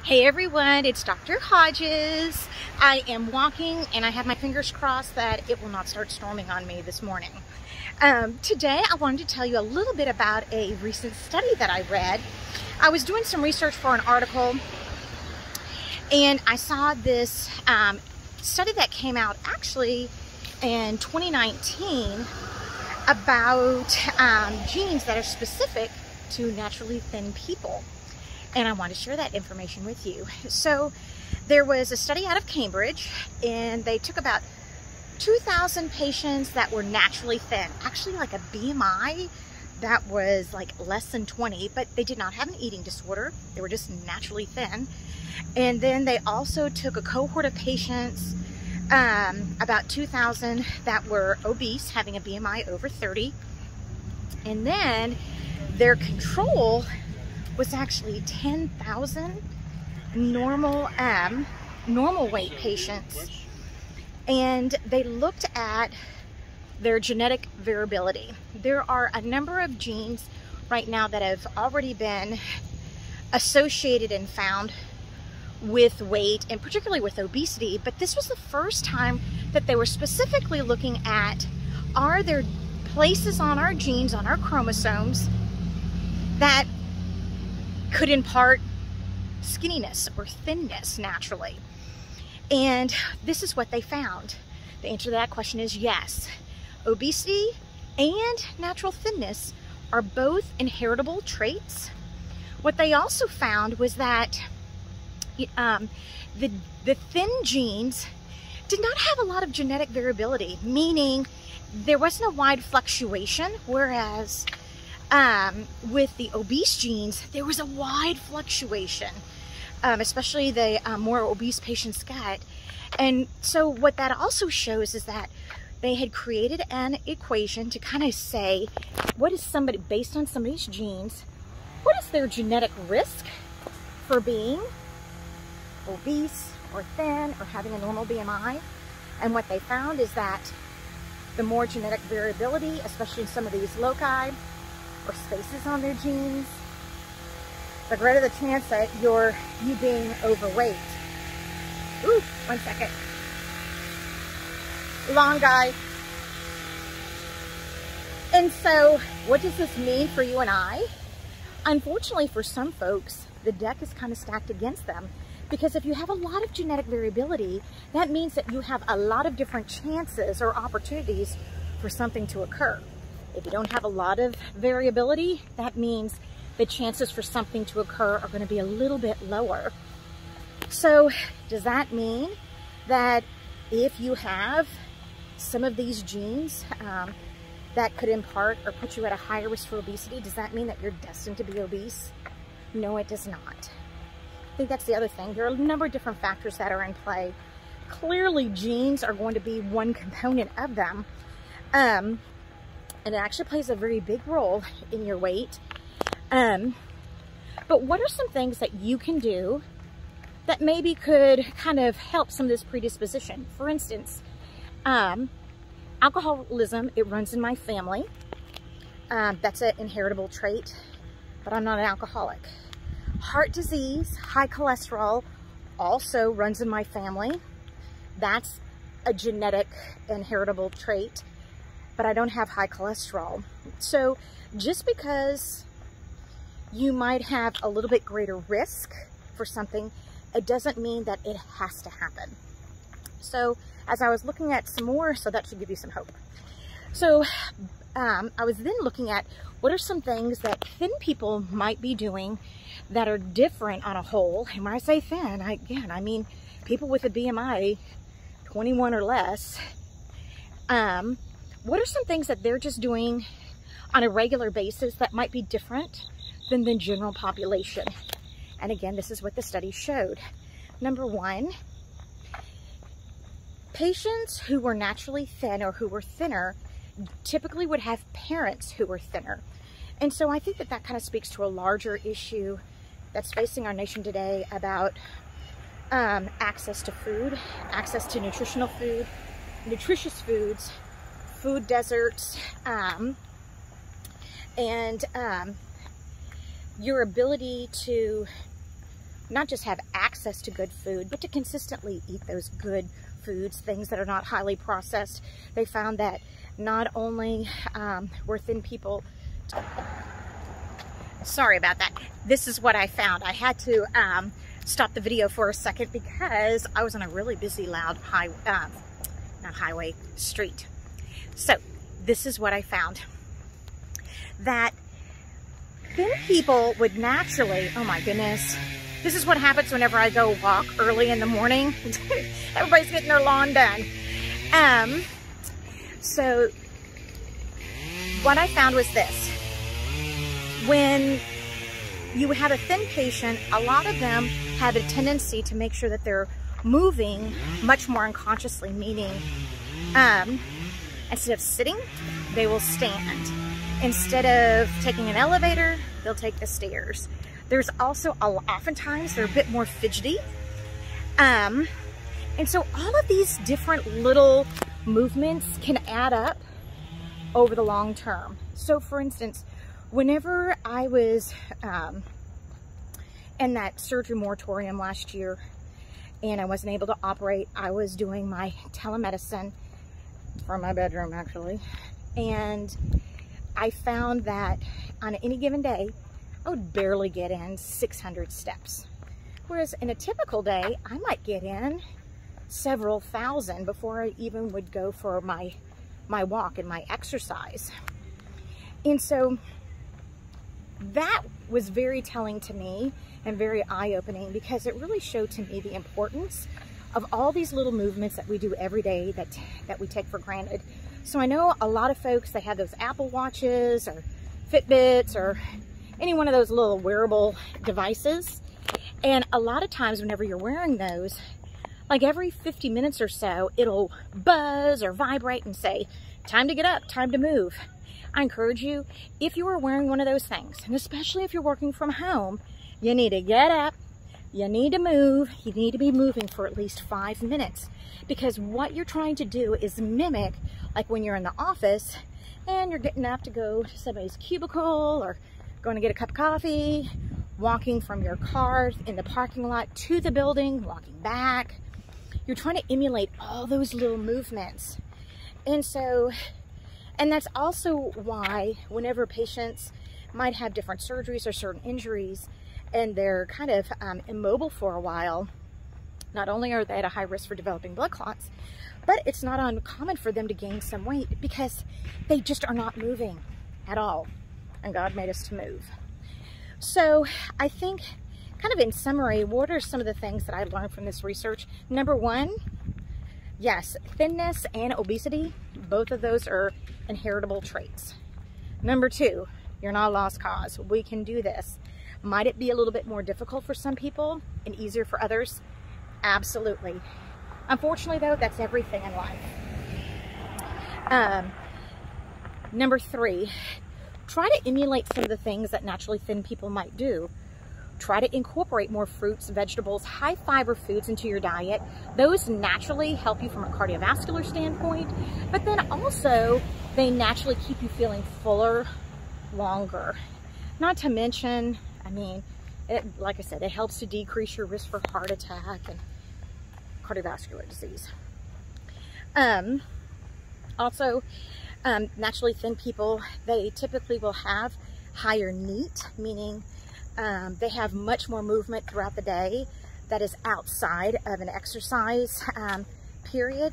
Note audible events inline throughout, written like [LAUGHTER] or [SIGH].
Hey everyone, it's Dr. Hodges. I am walking and I have my fingers crossed that it will not start storming on me this morning. Um, today I wanted to tell you a little bit about a recent study that I read. I was doing some research for an article and I saw this um, study that came out actually in 2019 about um, genes that are specific to naturally thin people and I want to share that information with you. So there was a study out of Cambridge and they took about 2,000 patients that were naturally thin, actually like a BMI that was like less than 20, but they did not have an eating disorder. They were just naturally thin. And then they also took a cohort of patients, um, about 2,000 that were obese, having a BMI over 30. And then their control was actually 10,000 normal um, normal weight patients and they looked at their genetic variability. There are a number of genes right now that have already been associated and found with weight and particularly with obesity, but this was the first time that they were specifically looking at are there places on our genes, on our chromosomes, that could impart skinniness or thinness naturally. And this is what they found. The answer to that question is yes. Obesity and natural thinness are both inheritable traits. What they also found was that um, the, the thin genes did not have a lot of genetic variability, meaning there wasn't a wide fluctuation, whereas um, with the obese genes, there was a wide fluctuation, um, especially the uh, more obese patient's gut. And so what that also shows is that they had created an equation to kind of say, what is somebody, based on somebody's genes, what is their genetic risk for being obese or thin or having a normal BMI? And what they found is that the more genetic variability, especially in some of these loci, or spaces on their genes, the greater the chance that you're you being overweight. Ooh, one second. Long guy. And so, what does this mean for you and I? Unfortunately, for some folks, the deck is kind of stacked against them because if you have a lot of genetic variability, that means that you have a lot of different chances or opportunities for something to occur. If you don't have a lot of variability, that means the chances for something to occur are going to be a little bit lower. So does that mean that if you have some of these genes um, that could impart or put you at a higher risk for obesity, does that mean that you're destined to be obese? No, it does not. I think that's the other thing. There are a number of different factors that are in play. Clearly, genes are going to be one component of them. Um, and it actually plays a very big role [LAUGHS] in your weight. Um, but what are some things that you can do that maybe could kind of help some of this predisposition? For instance, um, alcoholism, it runs in my family. Um, that's an inheritable trait, but I'm not an alcoholic. Heart disease, high cholesterol, also runs in my family. That's a genetic inheritable trait but I don't have high cholesterol. So just because you might have a little bit greater risk for something, it doesn't mean that it has to happen. So as I was looking at some more, so that should give you some hope. So um, I was then looking at what are some things that thin people might be doing that are different on a whole. And when I say thin, I, again, I mean people with a BMI 21 or less. Um, what are some things that they're just doing on a regular basis that might be different than the general population? And again, this is what the study showed. Number one, patients who were naturally thin or who were thinner typically would have parents who were thinner. And so I think that that kind of speaks to a larger issue that's facing our nation today about um, access to food, access to nutritional food, nutritious foods, food deserts, um, and um, your ability to not just have access to good food, but to consistently eat those good foods, things that are not highly processed. They found that not only um, were thin people, sorry about that, this is what I found. I had to um, stop the video for a second because I was on a really busy, loud high, uh, not highway, street. So this is what I found. That thin people would naturally, oh my goodness, this is what happens whenever I go walk early in the morning. [LAUGHS] Everybody's getting their lawn done. Um, so what I found was this. When you have a thin patient, a lot of them have a tendency to make sure that they're moving much more unconsciously, meaning um, instead of sitting, they will stand. Instead of taking an elevator, they'll take the stairs. There's also, oftentimes, they're a bit more fidgety. Um, and so all of these different little movements can add up over the long term. So for instance, whenever I was um, in that surgery moratorium last year and I wasn't able to operate, I was doing my telemedicine from my bedroom actually. And I found that on any given day, I would barely get in 600 steps. Whereas in a typical day, I might get in several thousand before I even would go for my, my walk and my exercise. And so that was very telling to me and very eye-opening because it really showed to me the importance of all these little movements that we do every day that, that we take for granted. So I know a lot of folks, they have those Apple Watches or Fitbits or any one of those little wearable devices. And a lot of times whenever you're wearing those, like every 50 minutes or so, it'll buzz or vibrate and say, time to get up, time to move. I encourage you, if you are wearing one of those things, and especially if you're working from home, you need to get up, you need to move, you need to be moving for at least five minutes. Because what you're trying to do is mimic, like when you're in the office and you're getting up to go to somebody's cubicle or going to get a cup of coffee, walking from your car in the parking lot to the building, walking back. You're trying to emulate all those little movements. And so, and that's also why whenever patients might have different surgeries or certain injuries and they're kind of um, immobile for a while, not only are they at a high risk for developing blood clots, but it's not uncommon for them to gain some weight because they just are not moving at all and God made us to move. So I think kind of in summary, what are some of the things that I learned from this research? Number one, yes, thinness and obesity, both of those are inheritable traits. Number two, you're not a lost cause. We can do this. Might it be a little bit more difficult for some people and easier for others? Absolutely. Unfortunately though, that's everything in life. Um, number three, try to emulate some of the things that naturally thin people might do. Try to incorporate more fruits, vegetables, high fiber foods into your diet. Those naturally help you from a cardiovascular standpoint, but then also they naturally keep you feeling fuller longer. Not to mention, I mean, it, like I said, it helps to decrease your risk for heart attack and cardiovascular disease. Um, also, um, naturally thin people, they typically will have higher NEAT, meaning um, they have much more movement throughout the day that is outside of an exercise um, period.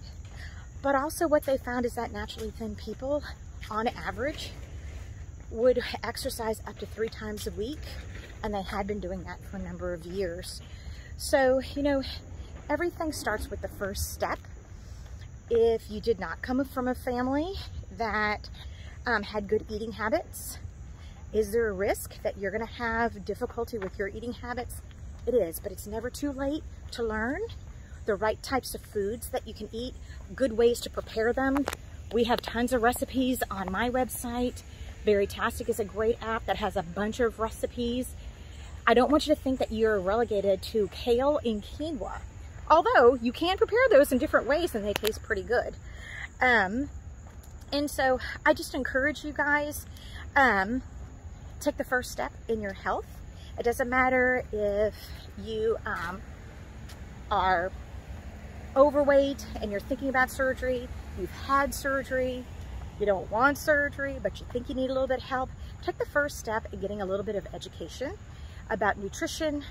But also what they found is that naturally thin people, on average, would exercise up to three times a week, and they had been doing that for a number of years. So, you know, everything starts with the first step. If you did not come from a family that um, had good eating habits? Is there a risk that you're going to have difficulty with your eating habits? It is, but it's never too late to learn the right types of foods that you can eat, good ways to prepare them. We have tons of recipes on my website. Baritastic is a great app that has a bunch of recipes. I don't want you to think that you're relegated to kale and quinoa. Although you can prepare those in different ways and they taste pretty good. Um, and so I just encourage you guys, um, take the first step in your health. It doesn't matter if you um, are overweight and you're thinking about surgery, you've had surgery, you don't want surgery, but you think you need a little bit of help, take the first step in getting a little bit of education about nutrition,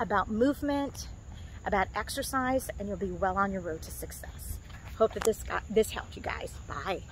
about movement, about exercise, and you'll be well on your road to success. Hope that this got this helped you guys. Bye.